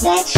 That's